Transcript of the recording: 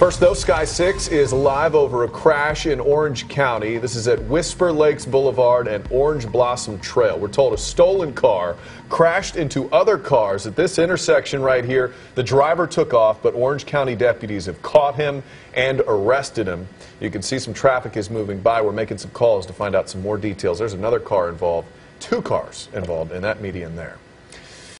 First, though, Sky 6 is live over a crash in Orange County. This is at Whisper Lakes Boulevard and Orange Blossom Trail. We're told a stolen car crashed into other cars at this intersection right here. The driver took off, but Orange County deputies have caught him and arrested him. You can see some traffic is moving by. We're making some calls to find out some more details. There's another car involved, two cars involved in that median there.